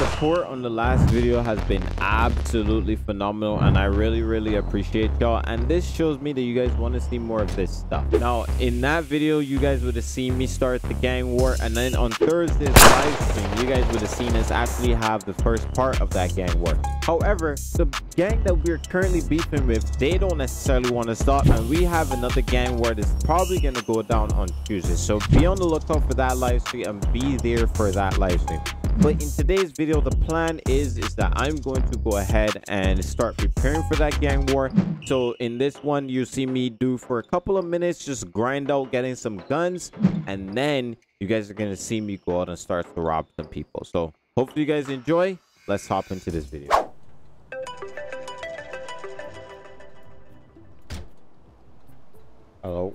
support on the last video has been absolutely phenomenal and I really really appreciate y'all and this shows me that you guys want to see more of this stuff. Now in that video you guys would have seen me start the gang war and then on Thursday's live stream you guys would have seen us actually have the first part of that gang war. However, the gang that we're currently beefing with they don't necessarily want to stop and we have another gang war that's probably going to go down on Tuesday. So be on the lookout for that live stream and be there for that live stream but in today's video the plan is is that i'm going to go ahead and start preparing for that gang war. So in this one you see me do for a couple of minutes just grind out getting some guns and then you guys are going to see me go out and start to rob some people. So hopefully you guys enjoy. Let's hop into this video. Hello?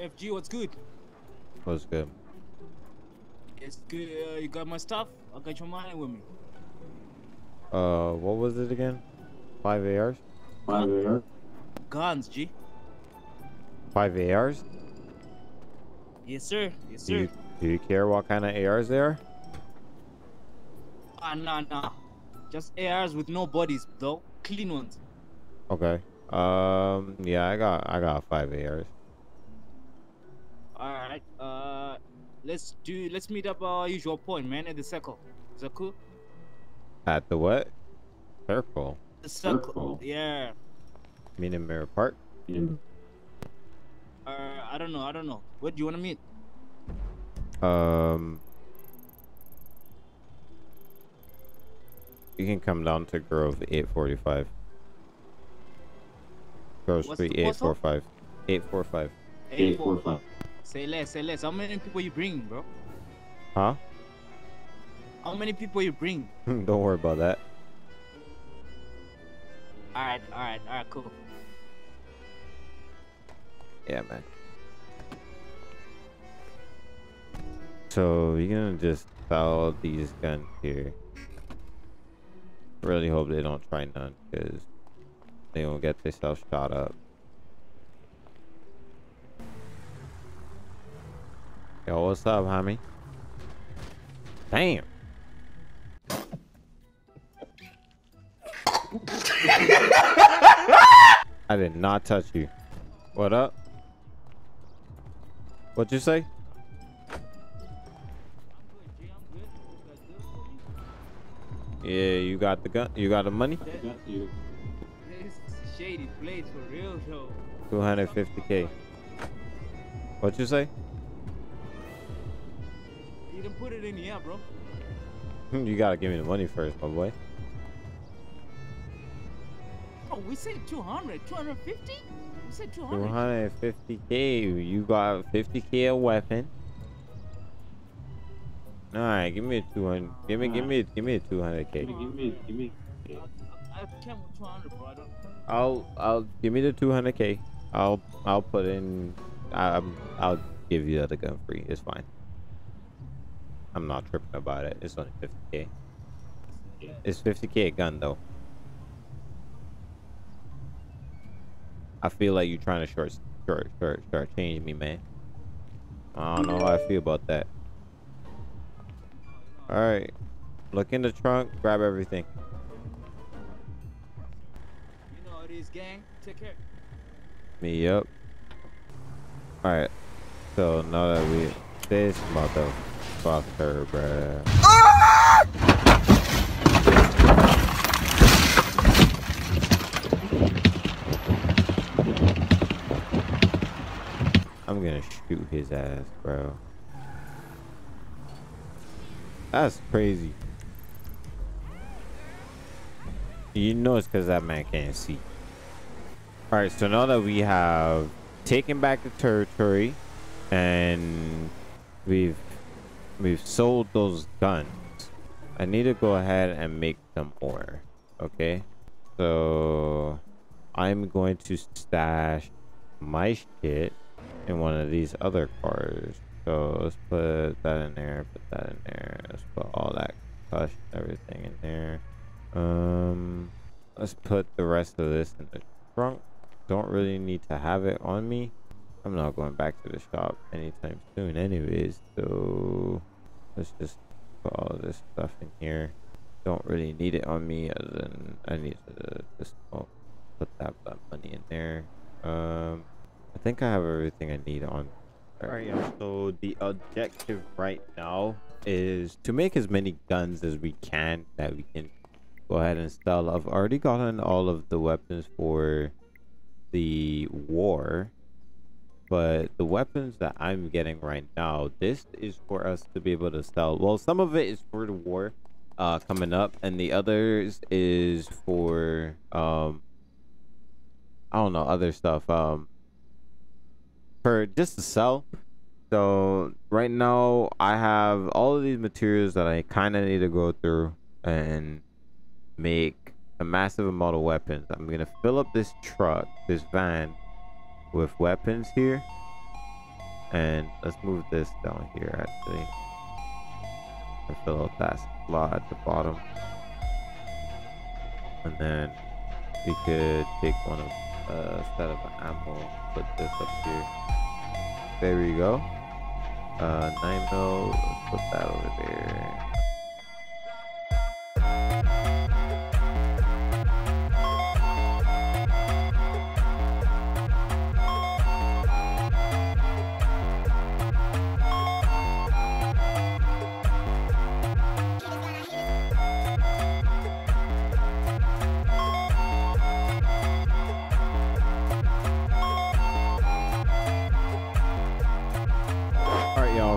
FG, what's good? what's good It's good. Uh, you got my stuff? I got your money with me. uh what was it again five ARs Five ARs? Guns, G. five ARs Yes, sir. Yes, do you, sir. do you care what kind of ARs they are Ah, nah, nah. Just ARs with no bodies, though. Clean ones. Okay. Um. Yeah, I got I got five ARs. All right. Uh, let's do. Let's meet up our usual point, man, at the circle. Is that cool? At the what? Circle. The circle. Circle. Yeah. Mean in Mirror Park. Yeah. Uh, I don't know. I don't know. Where do you want to meet? Um. You can come down to Grove 845. Grove What's Street the postal? 845. 845. Eight four five. Say less. Say less. How many people you bring, bro? Huh? How many people you bring? Don't worry about that. All right. All right. All right. Cool. Yeah, man. So you're gonna just sell these guns here. Really hope they don't try none, because they will get themselves shot up. Yo, what's up, homie? Damn. I did not touch you. What up? What'd you say? I'm good, G. I'm good. You got good for me? Yeah, you got the gun. You got the money. This shady place for real, though. 250k. What'd you say? You didn't put it in the air, bro. you gotta give me the money first, my boy. Oh, we said 200, 250? We said 200. 250k. You got 50k a weapon. All right, give me a 200. Give me, give me, give me a 200k. Give me, give me, give me. I, I, I came with 200, bro. I don't. I'll, I'll give me the 200k. I'll, I'll put in. Um, I'll give you the other gun free. It's fine. I'm not tripping about it. It's only 50k. It's 50k a gun though. I feel like you're trying to short, short, short, short change me, man. I don't know how I feel about that. All right, look in the trunk, grab everything. You know it is, gang. Take care. Me up. All right. So now that we this motherfucker, bruh. I'm gonna shoot his ass, bro. That's crazy. You know it's because that man can't see. All right, so now that we have taken back the territory and we've we've sold those guns, I need to go ahead and make some more. Okay, so I'm going to stash my shit in one of these other cars. So let's put that in there, put that in there. Let's put all that cushion, everything in there. Um, let's put the rest of this in the trunk. Don't really need to have it on me. I'm not going back to the shop anytime soon anyways. So let's just put all this stuff in here. Don't really need it on me, as in I need to just put that, that money in there. Um, I think I have everything I need on. Alright, y'all. So the objective right now is to make as many guns as we can that we can go ahead and sell. I've already gotten all of the weapons for the war but the weapons that I'm getting right now, this is for us to be able to sell. Well, some of it is for the war uh, coming up, and the others is for um, I don't know other stuff um, for just to sell. So right now I have all of these materials that I kind of need to go through and make a massive amount of weapons. I'm gonna fill up this truck, this van with weapons here. And let's move this down here actually and fill up that slot at the bottom. And then we could take one of a uh, set of ammo put this up here. There we go. Uh 9 mil let's put that over there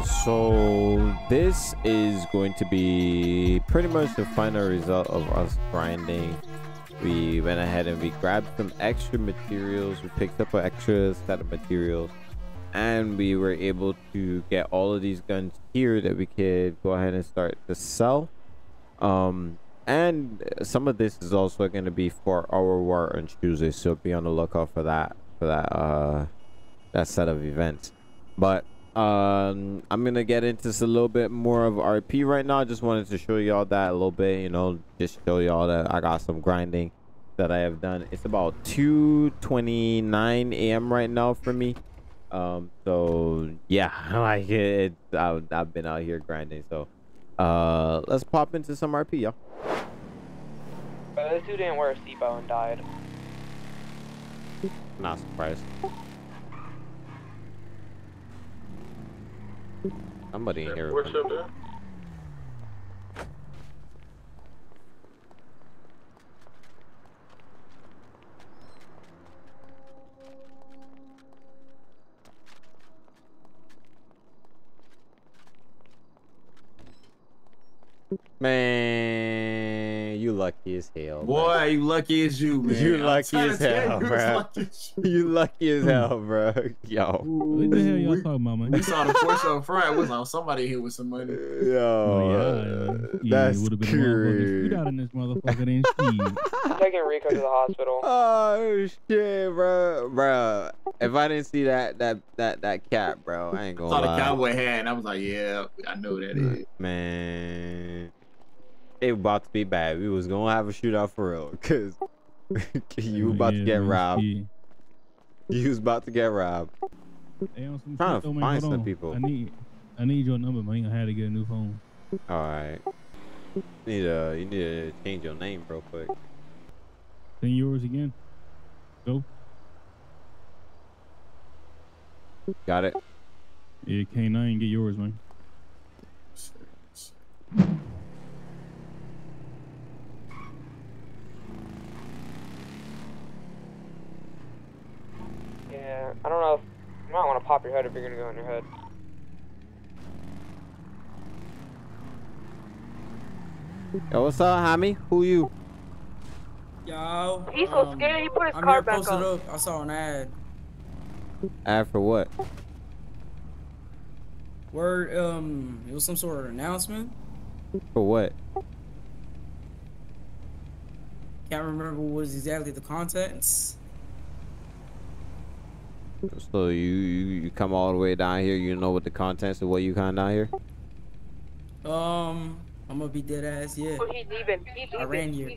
so this is going to be pretty much the final result of us grinding. We went ahead and we grabbed some extra materials. We picked up an extra set of materials. And we were able to get all of these guns here that we could go ahead and start to sell. Um and some of this is also going to be for our war on tuesday so be on the lookout for that for that uh that set of events. But um i'm gonna get into this a little bit more of rp right now. I just wanted to show y'all that a little bit you know just show y'all that i got some grinding that i have done. It's about 2 29 a.m right now for me. Um so yeah like it I've, I've been out here grinding. So uh let's pop into some rp y'all. But this dude didn't wear a seatbelt and died. Not surprised Somebody in here. What's up there? Man, you lucky as hell. Boy, bro. you lucky as you, man. You lucky as hell, you, bro. lucky as you. You lucky as hell, bro. Yo. What the hell y'all We- talking about, man? We saw the force up front. Was like somebody here with some money. Yo. Oh, yeah, uh, yeah. that's would have been a motherfucking crazy. shoot out in this motherfucker, then Steve. taking rico to the hospital Oh shit, bro, bro. If I didn't see that that that that cat, bro, I ain't gonna saw the cowboy hat, and I was like, yeah, I know that is. Man, it about to be bad. We was gonna have a shootout for real, cause you about to get robbed. You was about to get robbed. Hey, some Trying to though, find some people. I need, I need your number, man. I had to get a new phone. All right. You need to you need to change your name real quick. Then yours again. Go. Got it. Yeah, K9, get yours, man. yeah i don't know if you might want to pop your head if you're gonna go in your head Yo, what's up, Hammy? Who you? Yo. He's so um, scared, he put his I'm car here back posted up. up. I saw an ad. Ad for what? Word, um, it was some sort of announcement. For what? Can't remember what was exactly the contents. So you, you you come all the way down here. You know what the contents of what you come down here? Um, I'm gonna be dead ass, yeah. Oh, he's leaving. He's leaving. I ran here.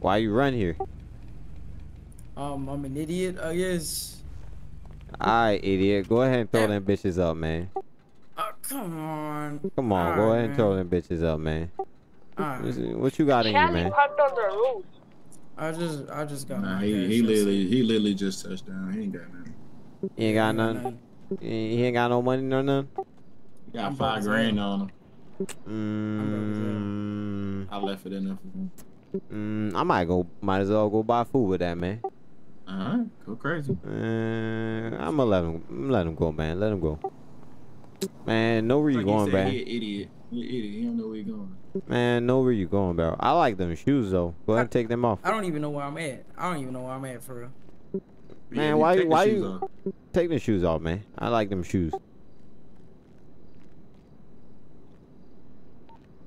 Why you run here? Um, I'm an idiot, I guess. Alright, idiot. Go ahead and throw them bitches up, man. Uh, Come on. Come on, Alright, go ahead and man. throw them bitches up, man. Alright. What you- you got in you, Cali man? parked on the roof. I just I just got Nah, he he literally he literally just touched down. He ain't got nothing. He ain't got nothing. He he ain't got no money, no nothing. He got I'm five broke grand on him. Mm, I left it in there for him. mm, I might go. Might as well go buy food with that, man. All right, go crazy. Uh, I'm gonna let him. Let him go, man. Let him go. Man, know where you Like going, he said, man. He an idiot. He an idiot. He don't know where he going. Man, know where you going, bro. I like them shoes though. Go ahead and take them off. I don't even know where I'm at. I don't even know where I'm at for real. Man, Yeah, why you- why you- off. Take the shoes off, man. I like them shoes.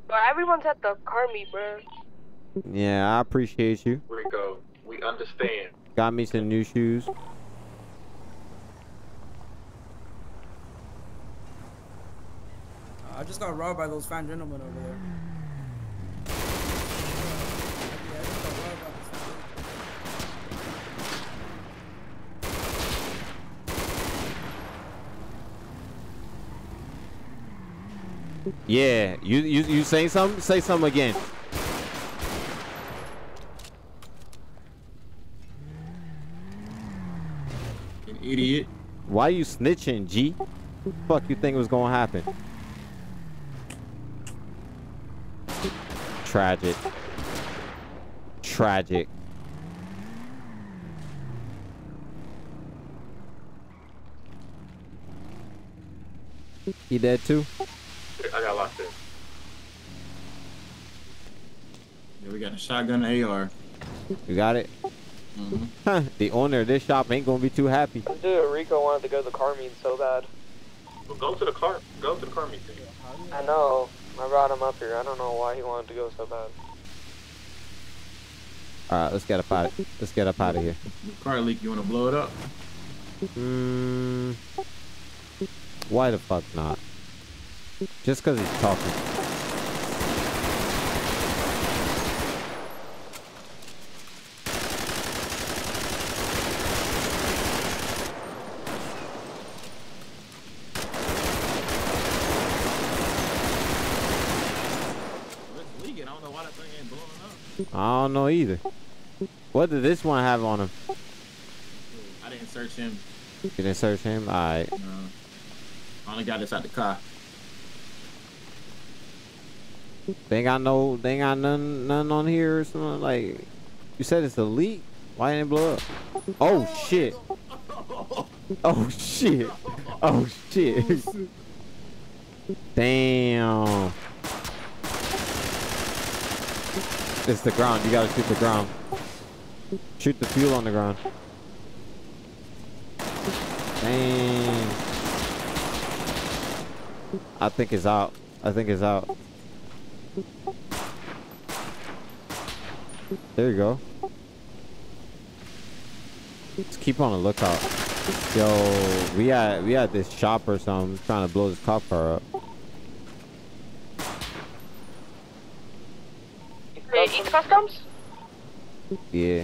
But everyone's at the car meet, bro. Yeah, I appreciate you. Rico, we understand. Got me some new shoes. I just got robbed by those fine gentlemen over there. Yeah, I just got robbed by those fine Yeah, you you you say something? Say something again. An idiot. Why are you snitching, G? Fuck you think was gonna happen? Tragic. Tragic. He dead too? I got locked in. Yeah, we got a shotgun AR. You got it? hmm Huh, the owner of this shop ain't gonna be too happy. Dude Rico wanted to go to the car meet so bad. Well, go to the car. Go to the car meeting. I know. I brought him up here. I don't know why he wanted to go so bad. Alright, let's get up out let's get up out of here. Car leak. You want to blow it up? Mm, why the fuck not? Just cause he's talking. It's leaking. I don't know why that thing ain't blowing up. I don't know either. What did this one have on him? I didn't search him. You didn't search him? Alright. No. I only got this out the car. They got no they got none none on here or something like you said it's a leak? Why didn't it blow up? Oh shit. Oh shit. Oh shit. Damn. It's the ground. You gotta shoot the ground. Shoot the fuel on the ground. Dang. I think it's out. I think it's out. There you go. Let's keep on the lookout. Yo, we at we at this shop or something trying to blow this cop car up. Yeah.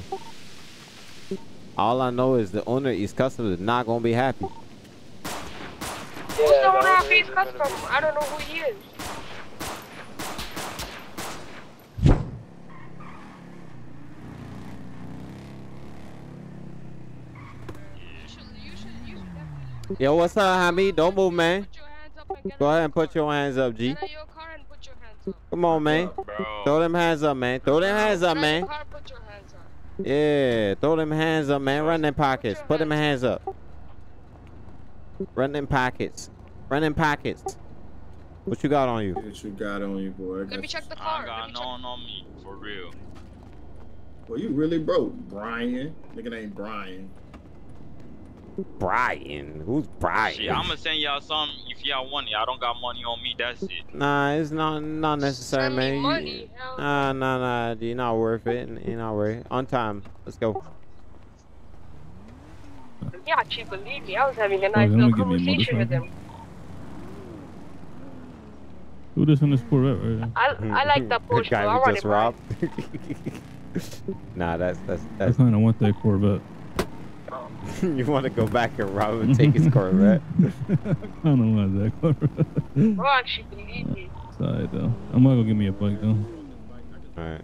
All I know is the owner of East Customs is not gonna be happy. Who's the owner that of was East gonna I don't know who he is. Yo, what's up, Hamid? Don't move, man. Put your hands up and get Go ahead and put your hands up, G. Get out of your car and put your hands up. Come on, man. Throw them hands up, man. Throw them hands up, Get out of man. your car, put your hands up. Yeah, throw them hands up, man. Run them pockets. Put them hands hands up. Run them pockets. Run them pockets. What you got on you? What you got on you, boy? Let me check the I car. got Let me no check. on me, for real. Well, you really broke, Brian. Nigga named Brian. Brian. Who's Brian? Shit, I'ma send y'all some if y'all want it. I don't got money on me, that's it. Nah, it's not not necessary, Send me man. Money. Hell Nah, nah, nah. You're not worth it. You're not worth it. On time. Let's go. Yeah, Chief, believe me, I was having a nice they little don't give me a conversation with him. Who this in this Corvette right there? I, I like that The Porsche, guy bro. I we want just it, bro. robbed. nah, that's that's that's. I that's kind of want that Corvette. you want to go back and rob him and take his Corvette? I don't want that car. Bro, actually believe me. Sorry though. I'm gonna go get me a bike though. All right.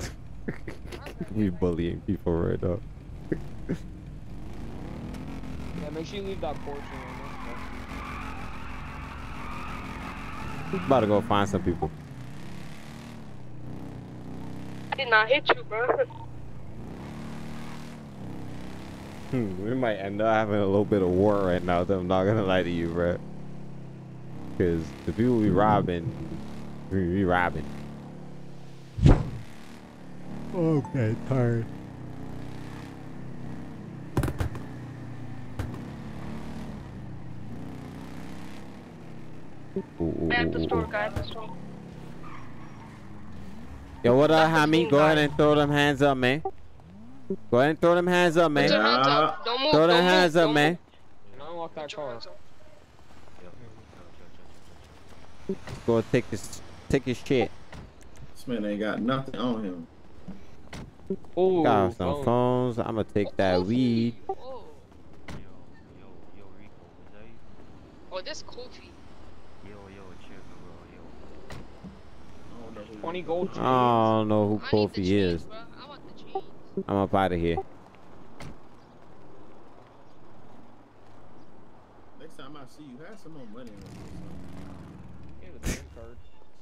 we bullying people right now. Yeah, make sure you leave that Porsche About to go find some people. I did not hit you, bro. Hmm, Hmm, we might end up having a little bit of war right now. Though I'm not gonna lie to you, bro. Cause the people we robbing, we, we robbing. Okay, tired. I at the store, guy at the store. Yo, what up, That's Hammy? Go ahead and throw them hands up, man. Go ahead and throw them hands up, man. hands up. Don't move. Throw don't them move, hands up, don't man. move. And unlock that Put car. Go take his, take his shit. This man ain't got nothing on him. Ooh, Got some phone. phones. I'm gonna take that weed. Oh, oh, this Kofi. I don't know who 20 gold I don't know who I Kofi is. bro. I want the chains. I'm up out of here. Next time I see you, have some more money on you. Here's the bank card.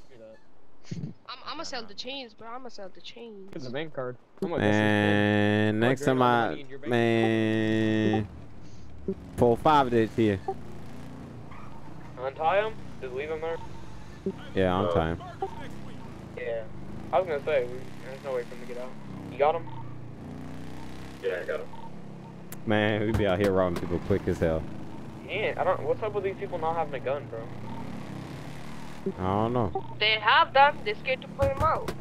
Hear that. I'm, I'm gonna sell the chains, bro. I'm gonna sell the chains. Here's the bank card. I'm gonna And next time I, money in your man, four five days here. Untie him? Just leave him there? Yeah, on time. Yeah. I was gonna say, there's no way for him to get out. You got him? Yeah, I got him. Man, we'd be out here robbing people quick as hell. Yeah, I don't. What's up with these people not having a gun, bro? I don't know. They have them. They're scared to put them out.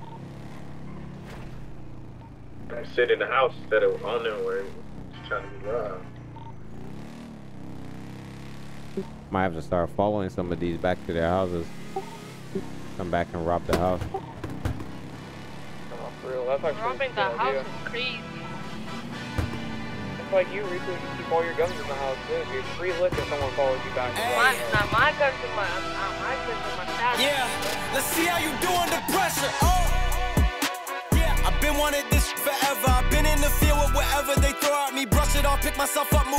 I sit in the house instead of on them where trying to be robbed. Might have to start following some of these back to their houses. Come back and rob the house. No, for real. That's actually Robbing a the good house is crazy. It's like you, Rico, you keep all your guns in the house, dude. You're free lick if someone follows you back. My, now my guns in my, uh, my guns in my stash. Yeah, let's see how you do under pressure. Oh, yeah, I've been wanting this forever. I've been in the field with whatever they throw at me. Brush it off, pick myself up, move.